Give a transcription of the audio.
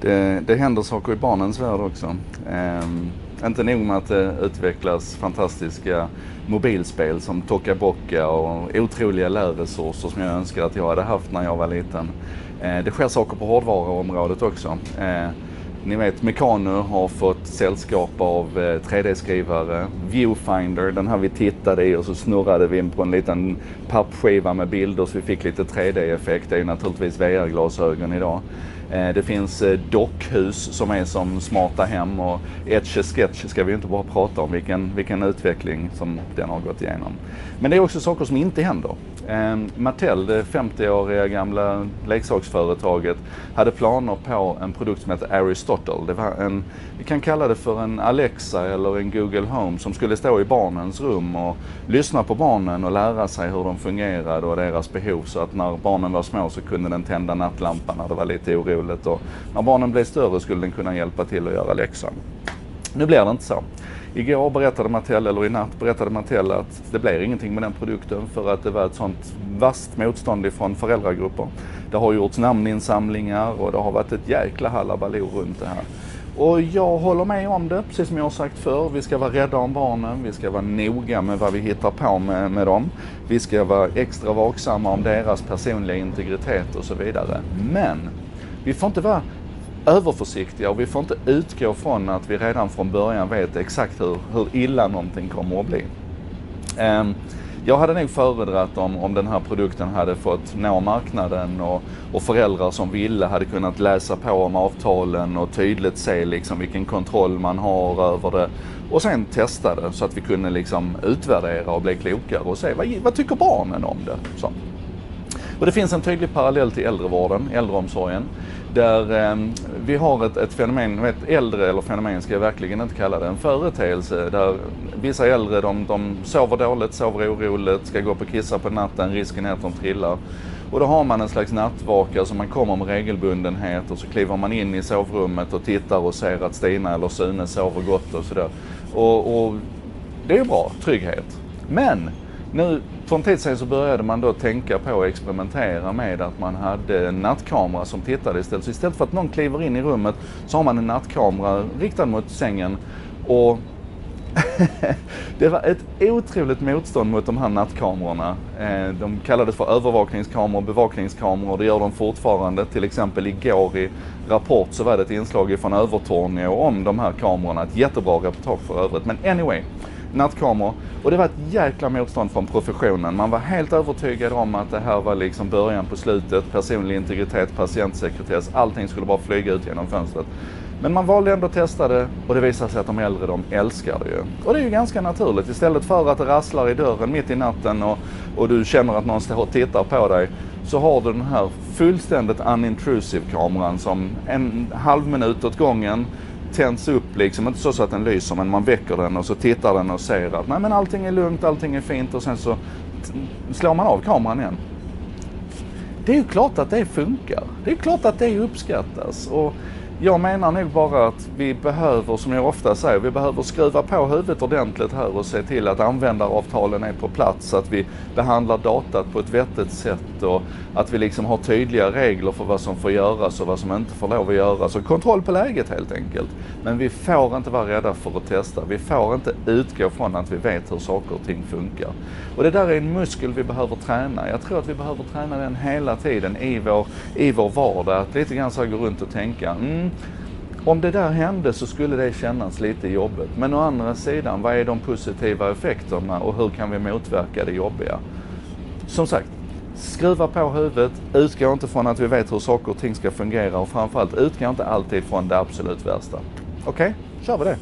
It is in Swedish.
det, det händer saker i barnens värld också. Um, inte nog med att det utvecklas fantastiska mobilspel som Toka Boca och otroliga lärresurser som jag önskar att jag hade haft när jag var liten. Eh, det sker saker på hårdvaruområdet också. Eh, ni vet, Mekano har fått sällskap av eh, 3D-skrivare. Viewfinder, den här vi tittade i och så snurrade vi in på en liten pappskiva med bilder så vi fick lite 3D-effekt. Det är ju naturligtvis VR-glasögon idag. Eh, det finns eh, dockhus som är som smarta hem och Etch Sketch ska vi inte bara prata om vilken, vilken utveckling som den har gått igenom. Men det är också saker som inte händer. Ehm, Mattel, det 50-åriga gamla leksaksföretaget, hade planer på en produkt som heter Aristotle. Det var en, vi kan kalla det för en Alexa eller en Google Home som skulle stå i barnens rum och lyssna på barnen och lära sig hur de fungerade och deras behov så att när barnen var små så kunde den tända nattlampan när det var lite oroligt och när barnen blir större skulle den kunna hjälpa till att göra läxan. Nu blir det inte så. Igår berättade Mattel, eller i natt berättade Mattel att det blir ingenting med den produkten för att det var ett sånt vasst motstånd ifrån föräldragrupper. Det har gjorts namninsamlingar och det har varit ett jäkla halabaloo runt det här. Och jag håller med om det, precis som jag har sagt förr. Vi ska vara rädda om barnen, vi ska vara noga med vad vi hittar på med, med dem. Vi ska vara extra vaksamma om deras personliga integritet och så vidare. Men vi får inte vara överförsiktiga och vi får inte utgå från att vi redan från början vet exakt hur, hur illa någonting kommer att bli. Um, jag hade nog föredragit om, om den här produkten hade fått nå marknaden och, och föräldrar som ville hade kunnat läsa på om avtalen och tydligt se liksom vilken kontroll man har över det och sen testa det så att vi kunde liksom utvärdera och bli klokare och se vad, vad tycker barnen om det. Så. Och det finns en tydlig parallell till äldrevården, äldreomsorgen. Där eh, vi har ett, ett fenomen, ett äldre eller fenomen ska jag verkligen inte kalla det, en företeelse där vissa äldre de, de sover dåligt, sover oroligt, ska gå upp och kissa på natten, risken är att de trillar. Och då har man en slags nattvaka som man kommer med regelbundenhet och så kliver man in i sovrummet och tittar och ser att Stina eller Sune sover gott och sådär. Och, och det är ju bra, trygghet. Men nu för en tid sedan så började man då tänka på och experimentera med att man hade en nattkamera som tittade istället. Så istället för att någon kliver in i rummet så har man en nattkamera riktad mot sängen och det var ett otroligt motstånd mot de här nattkamerorna. Eh, de kallades för övervakningskameror, bevakningskameror, det gör de fortfarande. Till exempel igår i Rapport så var det ett inslag från Övertorneå om de här kamerorna. Ett jättebra reportage för övrigt. Men anyway, nattkameror. Och det var ett jäkla motstånd från professionen. Man var helt övertygad om att det här var liksom början på slutet. Personlig integritet, patientsekretess, allting skulle bara flyga ut genom fönstret. Men man valde ändå att testa det och det visade sig att de äldre de älskar det ju. Och det är ju ganska naturligt. Istället för att det rasslar i dörren mitt i natten och, och du känner att någon står och tittar på dig så har du den här fullständigt unintrusive kameran som en halv minut åt gången tänds upp liksom, inte så, att den lyser men man väcker den och så tittar den och ser att nej men allting är lugnt, allting är fint och sen så slår man av kameran igen. Det är ju klart att det funkar. Det är klart att det uppskattas. Och jag menar nog bara att vi behöver, som jag ofta säger, vi behöver skruva på huvudet ordentligt här och se till att användaravtalen är på plats, att vi behandlar datat på ett vettigt sätt och att vi liksom har tydliga regler för vad som får göras och vad som inte får lov att göras. Och kontroll på läget helt enkelt. Men vi får inte vara rädda för att testa. Vi får inte utgå från att vi vet hur saker och ting funkar. Och det där är en muskel vi behöver träna. Jag tror att vi behöver träna den hela tiden i vår, i vår vardag. Att lite grann så gå runt och tänka, mm, mm, om det där hände så skulle det kännas lite jobbigt. Men å andra sidan, vad är de positiva effekterna och hur kan vi motverka det jobbiga? Som sagt, skruva på huvudet, utgå inte från att vi vet hur saker och ting ska fungera och framförallt utgå inte alltid från det absolut värsta. Okej, okay? kör vi det.